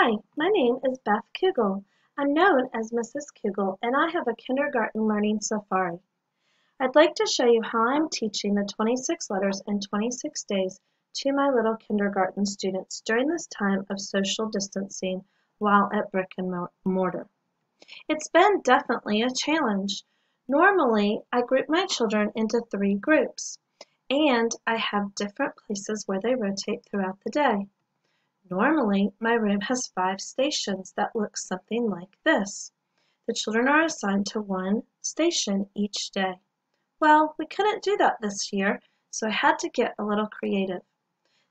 Hi, my name is Beth Coogle. I'm known as Mrs. Coogle and I have a kindergarten learning safari. I'd like to show you how I'm teaching the 26 letters in 26 days to my little kindergarten students during this time of social distancing while at brick and mortar. It's been definitely a challenge. Normally, I group my children into three groups, and I have different places where they rotate throughout the day. Normally, my room has five stations that look something like this. The children are assigned to one station each day. Well, we couldn't do that this year, so I had to get a little creative.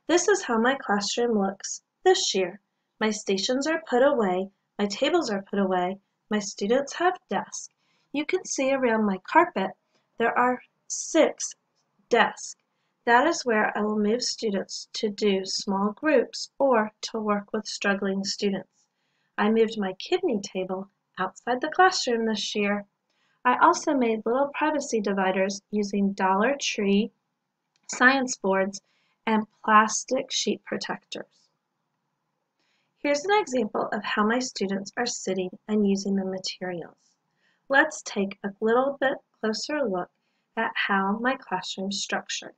This is how my classroom looks this year. My stations are put away, my tables are put away, my students have desks. You can see around my carpet there are six desks. That is where I will move students to do small groups or to work with struggling students. I moved my kidney table outside the classroom this year. I also made little privacy dividers using Dollar Tree science boards and plastic sheet protectors. Here's an example of how my students are sitting and using the materials. Let's take a little bit closer look at how my classroom is structured.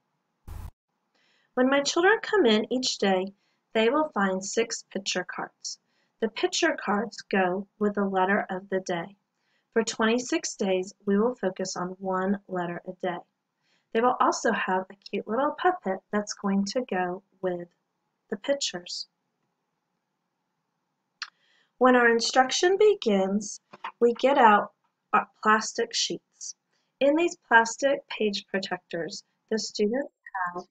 When my children come in each day, they will find six picture cards. The picture cards go with the letter of the day. For 26 days, we will focus on one letter a day. They will also have a cute little puppet that's going to go with the pictures. When our instruction begins, we get out our plastic sheets. In these plastic page protectors, the students have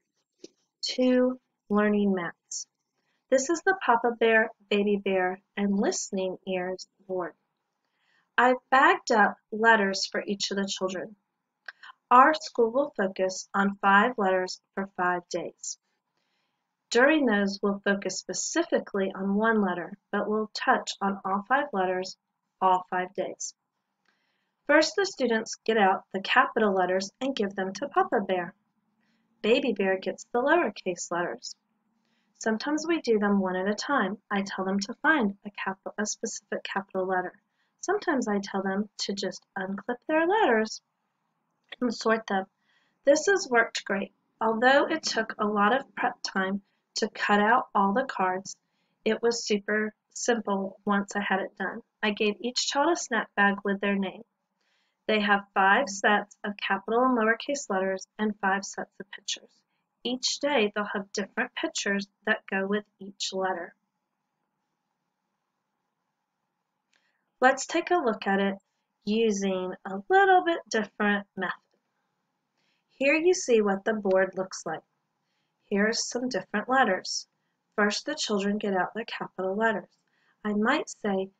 two learning mats. This is the Papa Bear, Baby Bear, and Listening Ears board. I've bagged up letters for each of the children. Our school will focus on five letters for five days. During those, we'll focus specifically on one letter, but we'll touch on all five letters all five days. First, the students get out the capital letters and give them to Papa Bear. Baby Bear gets the lowercase letters. Sometimes we do them one at a time. I tell them to find a, capital, a specific capital letter. Sometimes I tell them to just unclip their letters and sort them. This has worked great. Although it took a lot of prep time to cut out all the cards, it was super simple once I had it done. I gave each child a snack bag with their name. They have five sets of capital and lowercase letters and five sets of pictures. Each day they'll have different pictures that go with each letter. Let's take a look at it using a little bit different method. Here you see what the board looks like. Here's some different letters. First, the children get out their capital letters. I might say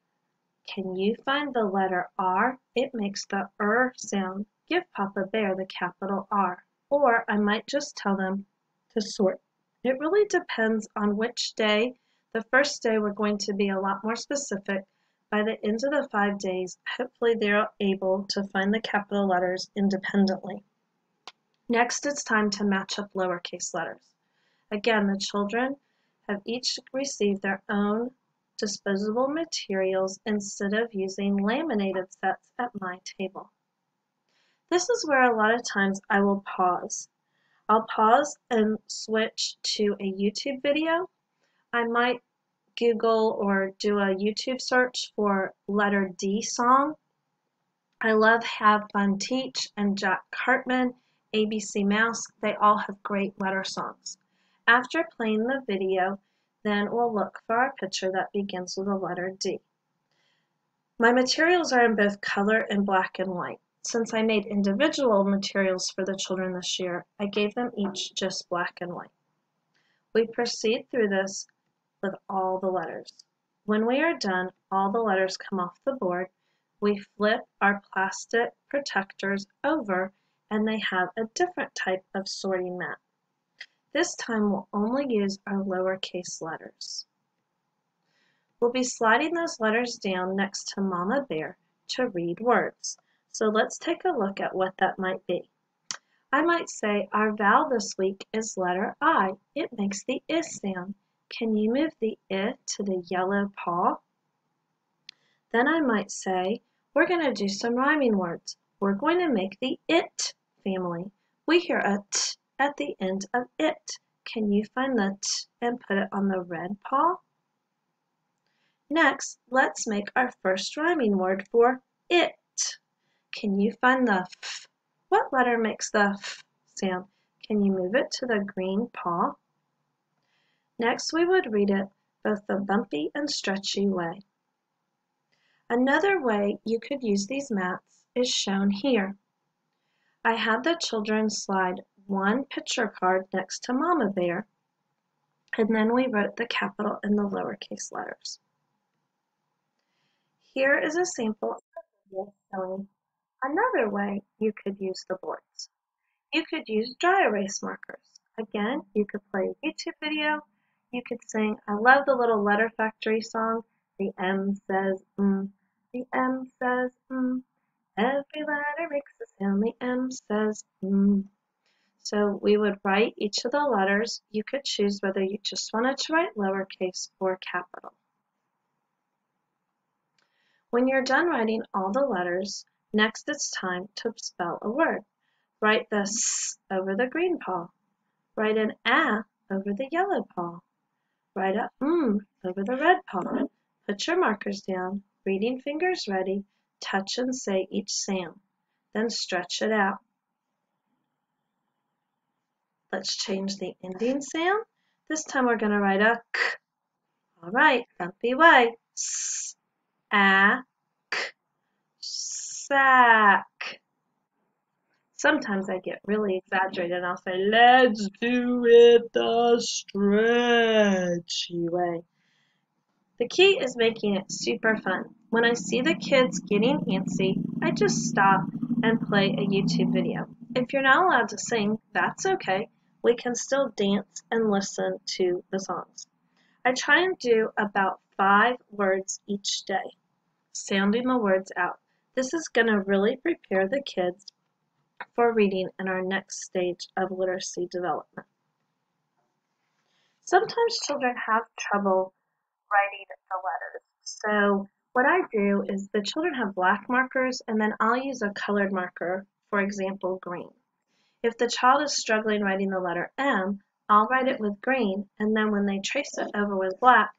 can you find the letter R? It makes the R sound. Give Papa Bear the capital R. Or I might just tell them to sort. It really depends on which day. The first day we're going to be a lot more specific. By the end of the five days, hopefully they're able to find the capital letters independently. Next, it's time to match up lowercase letters. Again, the children have each received their own disposable materials instead of using laminated sets at my table. This is where a lot of times I will pause. I'll pause and switch to a YouTube video. I might Google or do a YouTube search for letter D song. I love Have Fun Teach and Jack Hartman, ABC Mouse. They all have great letter songs. After playing the video, then we'll look for our picture that begins with the letter D. My materials are in both color and black and white. Since I made individual materials for the children this year, I gave them each just black and white. We proceed through this with all the letters. When we are done, all the letters come off the board. We flip our plastic protectors over and they have a different type of sorting mat. This time we'll only use our lowercase letters. We'll be sliding those letters down next to Mama Bear to read words. So let's take a look at what that might be. I might say our vowel this week is letter I. It makes the is sound. can you move the I to the yellow paw? Then I might say, we're going to do some rhyming words. We're going to make the it family. We hear a t at the end of it. Can you find the t and put it on the red paw? Next, let's make our first rhyming word for it. Can you find the f? What letter makes the f sound? Can you move it to the green paw? Next, we would read it both the bumpy and stretchy way. Another way you could use these mats is shown here. I had the children slide one picture card next to Mama Bear, and then we wrote the capital and the lowercase letters. Here is a sample showing another way you could use the boards. You could use dry erase markers. Again, you could play a YouTube video. You could sing, I love the little Letter Factory song, The M says mm, the M says mm. Every letter makes a sound, the M says mm. So we would write each of the letters. You could choose whether you just wanted to write lowercase or capital. When you're done writing all the letters, next it's time to spell a word. Write the S over the green paw. Write an A over the yellow paw. Write a M over the red paw. Put your markers down, reading fingers ready, touch and say each sound. Then stretch it out. Let's change the ending sound. This time we're going to write a k. All right, bumpy way. S, a, k, sack. Sometimes I get really exaggerated and I'll say, let's do it the stretchy way. The key is making it super fun. When I see the kids getting antsy, I just stop and play a YouTube video. If you're not allowed to sing, that's okay we can still dance and listen to the songs. I try and do about five words each day, sounding the words out. This is going to really prepare the kids for reading in our next stage of literacy development. Sometimes children have trouble writing the letters. So what I do is the children have black markers and then I'll use a colored marker, for example, green. If the child is struggling writing the letter M, I'll write it with green, and then when they trace it over with black,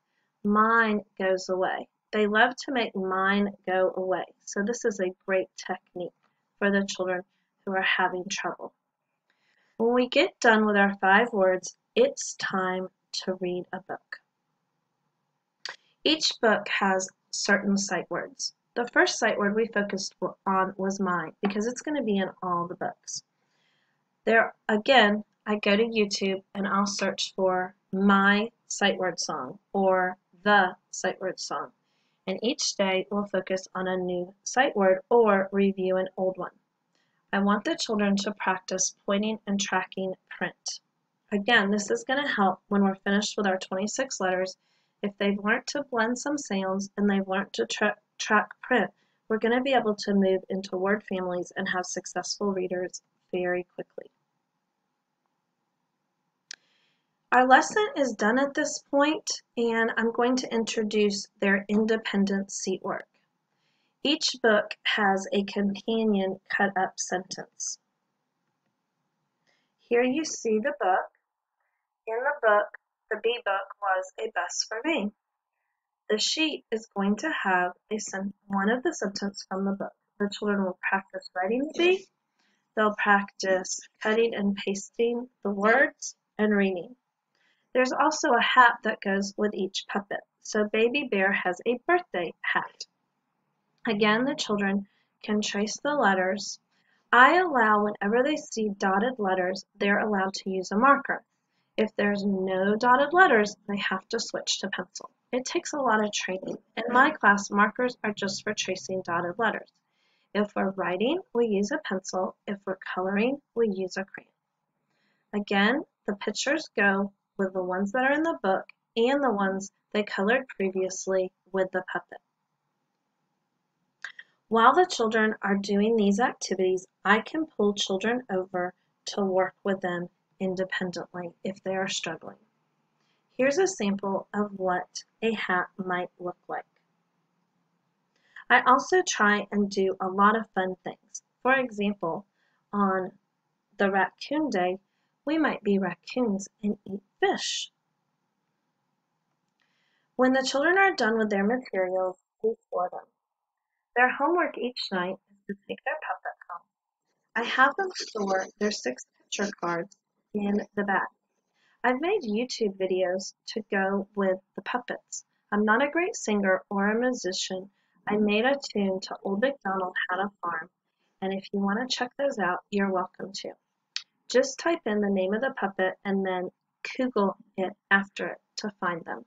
mine goes away. They love to make mine go away, so this is a great technique for the children who are having trouble. When we get done with our five words, it's time to read a book. Each book has certain sight words. The first sight word we focused on was mine because it's going to be in all the books. There again, I go to YouTube and I'll search for my sight word song or the sight word song. And each day we'll focus on a new sight word or review an old one. I want the children to practice pointing and tracking print. Again, this is going to help when we're finished with our 26 letters. If they've learned to blend some sounds and they've learned to tra track print, we're going to be able to move into word families and have successful readers very quickly. Our lesson is done at this point, and I'm going to introduce their independent seat work. Each book has a companion cut up sentence. Here you see the book. In the book, the B book was a bus for me. The sheet is going to have a one of the sentences from the book. The children will practice writing the B. They'll practice cutting and pasting the words and reading. There's also a hat that goes with each puppet. So Baby Bear has a birthday hat. Again, the children can trace the letters. I allow whenever they see dotted letters, they're allowed to use a marker. If there's no dotted letters, they have to switch to pencil. It takes a lot of training. In my class, markers are just for tracing dotted letters. If we're writing, we use a pencil. If we're coloring, we use a crayon. Again, the pictures go with the ones that are in the book and the ones they colored previously with the puppet. While the children are doing these activities, I can pull children over to work with them independently if they are struggling. Here's a sample of what a hat might look like. I also try and do a lot of fun things. For example, on the raccoon day, we might be raccoons and eat fish. When the children are done with their materials, we store them. Their homework each night is to take their puppet home. I have them store their six picture cards in the bag. I've made YouTube videos to go with the puppets. I'm not a great singer or a musician. I made a tune to Old MacDonald Had a Farm, and if you want to check those out, you're welcome to. Just type in the name of the puppet and then Google it after it to find them.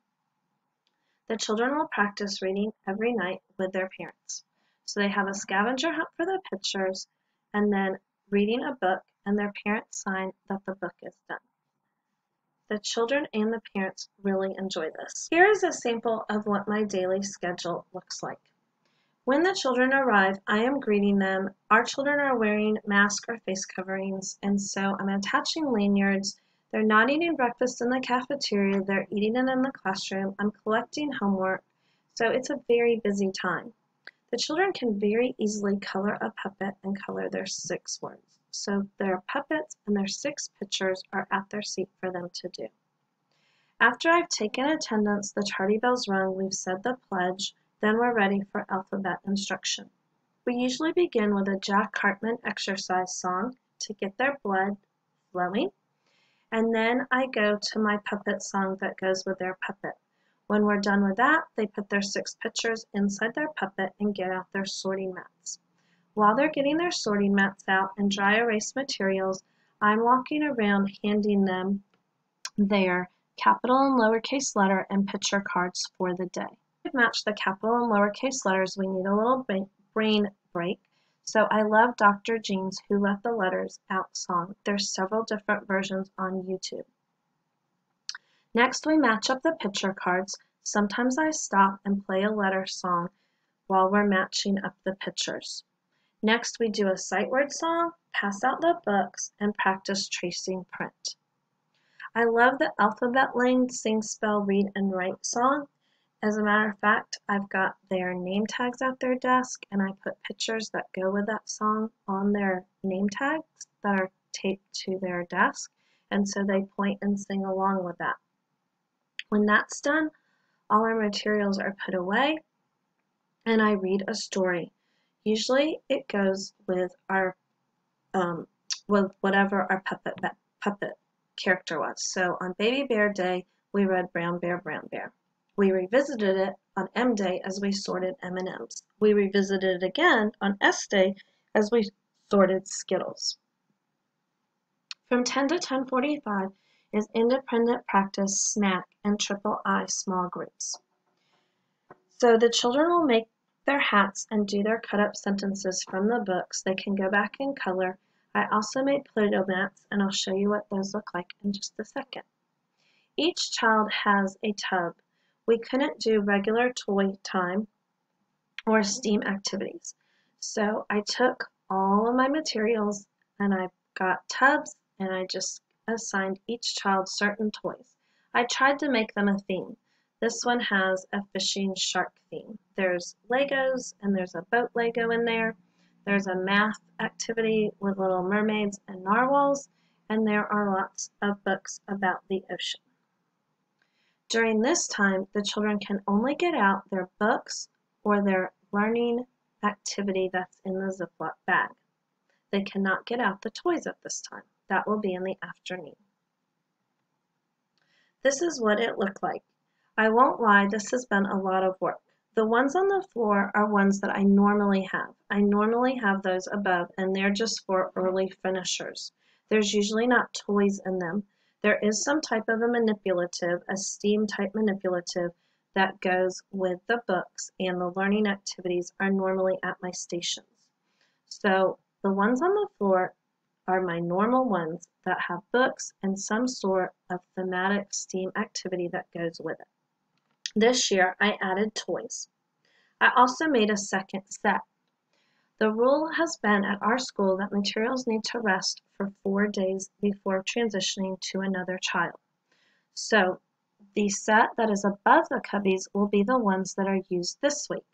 The children will practice reading every night with their parents. So they have a scavenger hunt for the pictures and then reading a book and their parents sign that the book is done. The children and the parents really enjoy this. Here is a sample of what my daily schedule looks like. When the children arrive, I am greeting them. Our children are wearing masks or face coverings, and so I'm attaching lanyards they're not eating breakfast in the cafeteria, they're eating it in the classroom. I'm collecting homework, so it's a very busy time. The children can very easily color a puppet and color their six words. So their puppets and their six pictures are at their seat for them to do. After I've taken attendance, the tardy bells rung, we've said the pledge, then we're ready for alphabet instruction. We usually begin with a Jack Hartman exercise song to get their blood flowing and then I go to my puppet song that goes with their puppet. When we're done with that, they put their six pictures inside their puppet and get out their sorting mats. While they're getting their sorting mats out and dry erase materials, I'm walking around handing them their capital and lowercase letter and picture cards for the day. Match the capital and lowercase letters, we need a little brain break so I love Dr. Jean's Who Let the Letters Out song. There's several different versions on YouTube. Next we match up the picture cards. Sometimes I stop and play a letter song while we're matching up the pictures. Next we do a sight word song, pass out the books, and practice tracing print. I love the Alphabet Lane Sing Spell Read and Write song. As a matter of fact, I've got their name tags at their desk and I put pictures that go with that song on their name tags that are taped to their desk and so they point and sing along with that. When that's done, all our materials are put away and I read a story. Usually it goes with our um, with whatever our puppet puppet character was. So on Baby Bear Day, we read Brown Bear, Brown Bear. We revisited it on M Day as we sorted M&Ms. We revisited it again on S Day as we sorted Skittles. From 10 to 10:45 is independent practice, snack, and triple I small groups. So the children will make their hats and do their cut-up sentences from the books. They can go back in color. I also made Play-Doh mats, and I'll show you what those look like in just a second. Each child has a tub we couldn't do regular toy time or STEAM activities. So I took all of my materials and I got tubs and I just assigned each child certain toys. I tried to make them a theme. This one has a fishing shark theme. There's Legos and there's a boat Lego in there. There's a math activity with little mermaids and narwhals, and there are lots of books about the ocean. During this time, the children can only get out their books or their learning activity that's in the Ziploc bag. They cannot get out the toys at this time. That will be in the afternoon. This is what it looked like. I won't lie, this has been a lot of work. The ones on the floor are ones that I normally have. I normally have those above and they're just for early finishers. There's usually not toys in them. There is some type of a manipulative, a STEAM type manipulative, that goes with the books and the learning activities are normally at my stations. So the ones on the floor are my normal ones that have books and some sort of thematic STEAM activity that goes with it. This year I added toys. I also made a second set. The rule has been at our school that materials need to rest for four days before transitioning to another child. So The set that is above the cubbies will be the ones that are used this week.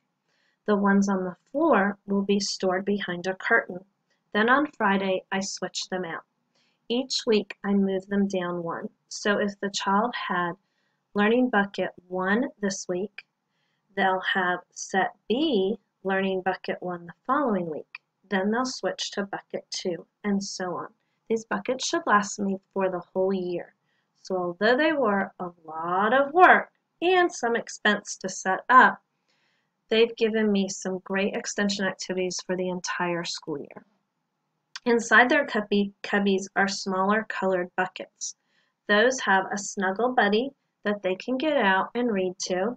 The ones on the floor will be stored behind a curtain. Then on Friday, I switch them out. Each week, I move them down one. So if the child had Learning Bucket 1 this week, they'll have Set B Learning Bucket 1 the following week. Then they'll switch to Bucket 2, and so on. These buckets should last me for the whole year. So although they were a lot of work and some expense to set up, they've given me some great extension activities for the entire school year. Inside their cubby, cubbies are smaller colored buckets. Those have a snuggle buddy that they can get out and read to,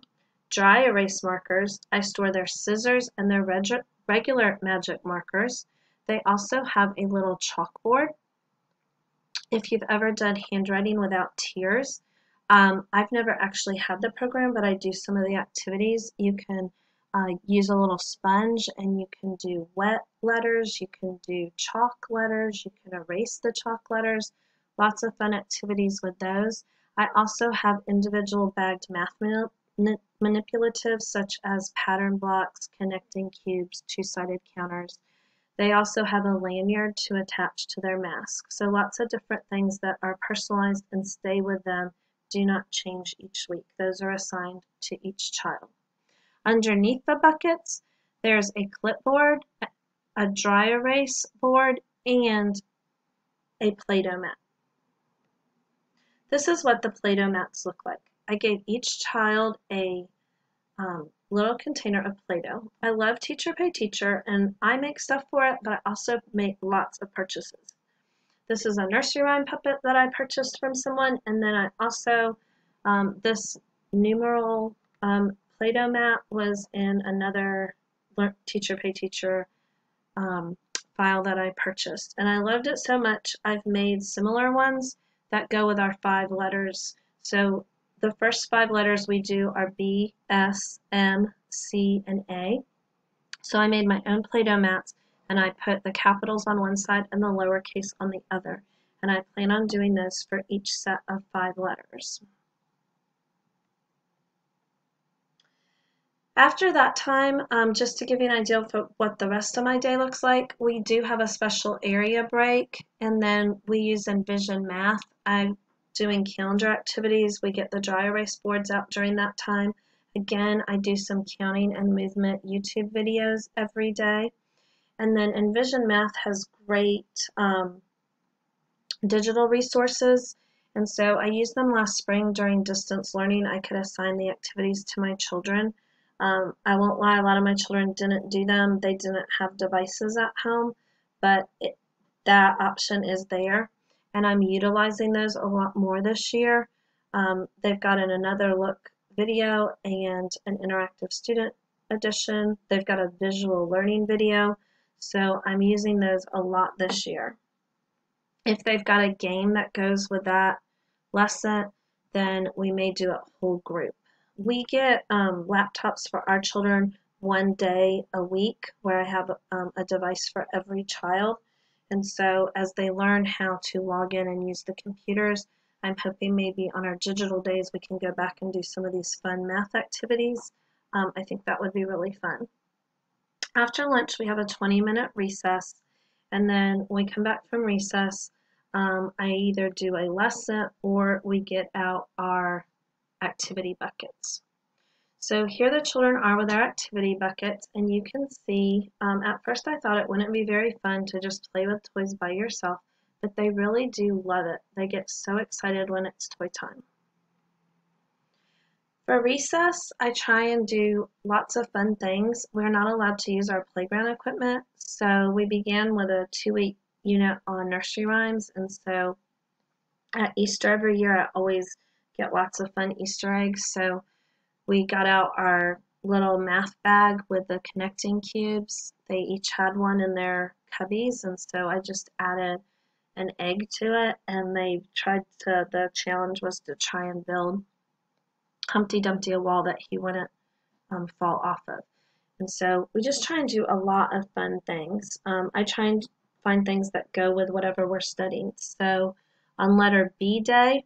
dry erase markers. I store their scissors and their reg regular magic markers. They also have a little chalkboard. If you've ever done handwriting without tears, um, I've never actually had the program, but I do some of the activities. You can uh, use a little sponge and you can do wet letters, you can do chalk letters, you can erase the chalk letters. Lots of fun activities with those. I also have individual bagged math manipulatives such as pattern blocks, connecting cubes, two-sided counters. They also have a lanyard to attach to their mask. So lots of different things that are personalized and stay with them, do not change each week. Those are assigned to each child. Underneath the buckets, there's a clipboard, a dry erase board, and a Play-Doh mat. This is what the Play-Doh mats look like. I gave each child a um, little container of Play-Doh. I love Teacher Pay Teacher and I make stuff for it, but I also make lots of purchases. This is a nursery rhyme puppet that I purchased from someone, and then I also, um, this numeral um, Play-Doh mat was in another Teacher Pay Teacher um, file that I purchased. And I loved it so much, I've made similar ones that go with our five letters. So the first five letters we do are B, S, M, C, and A. So I made my own Play-Doh mats and I put the capitals on one side and the lowercase on the other. And I plan on doing this for each set of five letters. After that time, um, just to give you an idea of what the rest of my day looks like, we do have a special area break, and then we use Envision Math. I'm doing calendar activities. We get the dry erase boards out during that time. Again, I do some counting and movement YouTube videos every day. And then Envision Math has great um, digital resources. And so I used them last spring during distance learning. I could assign the activities to my children. Um, I won't lie, a lot of my children didn't do them. They didn't have devices at home, but it, that option is there. And I'm utilizing those a lot more this year. Um, they've got an another look video and an interactive student edition. They've got a visual learning video. So I'm using those a lot this year. If they've got a game that goes with that lesson, then we may do a whole group we get um, laptops for our children one day a week where I have um, a device for every child. And so as they learn how to log in and use the computers, I'm hoping maybe on our digital days we can go back and do some of these fun math activities. Um, I think that would be really fun. After lunch we have a 20 minute recess and then when we come back from recess um, I either do a lesson or we get out our activity buckets. So here the children are with their activity buckets and you can see, um, at first I thought it wouldn't be very fun to just play with toys by yourself, but they really do love it. They get so excited when it's toy time. For recess, I try and do lots of fun things. We're not allowed to use our playground equipment, so we began with a two-week unit on nursery rhymes, and so at Easter every year I always get lots of fun Easter eggs. So we got out our little math bag with the connecting cubes. They each had one in their cubbies, and so I just added an egg to it, and they tried to, the challenge was to try and build Humpty Dumpty a wall that he wouldn't um, fall off of. And so we just try and do a lot of fun things. Um, I try and find things that go with whatever we're studying. So on letter B day,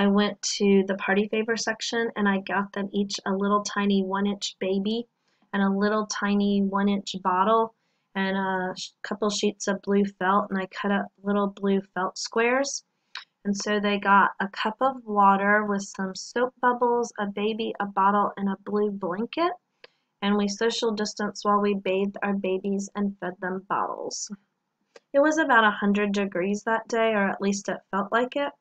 I went to the party favor section and I got them each a little tiny one inch baby and a little tiny one inch bottle and a couple sheets of blue felt and I cut up little blue felt squares. And so they got a cup of water with some soap bubbles, a baby, a bottle, and a blue blanket. And we social distanced while we bathed our babies and fed them bottles. It was about 100 degrees that day, or at least it felt like it,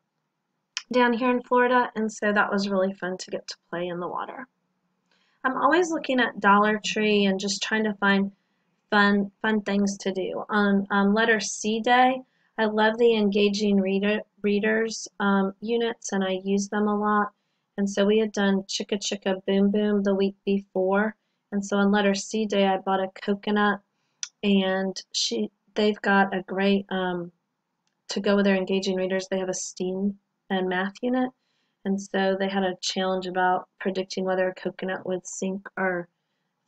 down here in Florida, and so that was really fun to get to play in the water. I'm always looking at Dollar Tree and just trying to find fun fun things to do. On, on letter C day, I love the engaging reader, readers um, units and I use them a lot. And so we had done Chicka Chicka Boom Boom the week before. And so on letter C day, I bought a coconut and she they've got a great, um, to go with their engaging readers, they have a STEAM and math unit. And so they had a challenge about predicting whether a coconut would sink or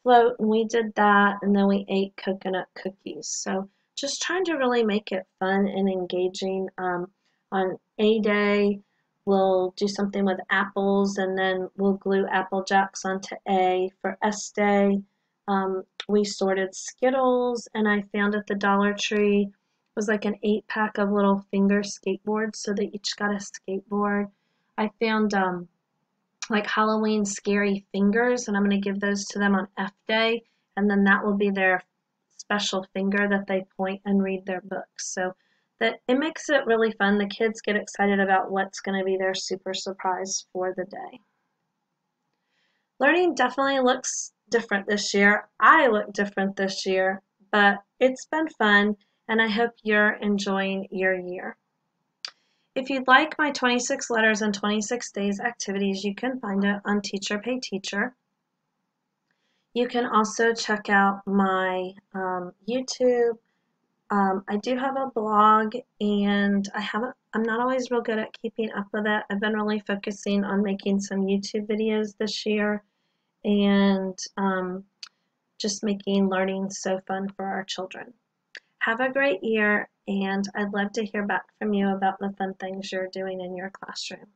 float, and we did that, and then we ate coconut cookies. So just trying to really make it fun and engaging. Um, on A day, we'll do something with apples, and then we'll glue Apple Jacks onto A. For S day, um, we sorted Skittles, and I found at the Dollar Tree was like an eight pack of little finger skateboards, so they each got a skateboard. I found um, like Halloween scary fingers, and I'm going to give those to them on F Day, and then that will be their special finger that they point and read their books. So that it makes it really fun. The kids get excited about what's going to be their super surprise for the day. Learning definitely looks different this year. I look different this year, but it's been fun, and I hope you're enjoying your year. If you'd like my 26 letters and 26 days activities, you can find it on Teacher Pay Teacher. You can also check out my um, YouTube. Um, I do have a blog and I haven't, I'm not always real good at keeping up with it. I've been really focusing on making some YouTube videos this year and um, just making learning so fun for our children. Have a great year, and I'd love to hear back from you about the fun things you're doing in your classroom.